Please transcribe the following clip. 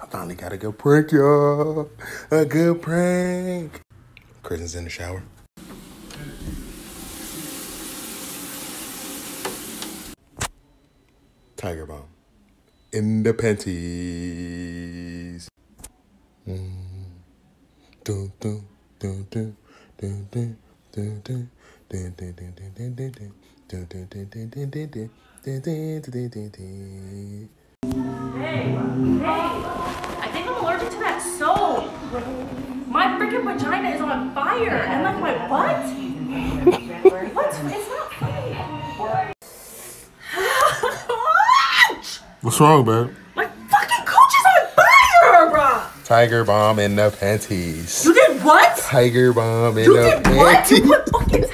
I finally got a good prank, y'all. A good prank. Kristen's in the shower. Tiger Balm. In the panties. Mm. My freaking vagina is on fire, and like my butt. what? It's not funny. What's wrong, babe? my fucking coach is on fire, bro. Tiger Balm in the panties. You did what? Tiger Balm in You the did what? panties. You put fucking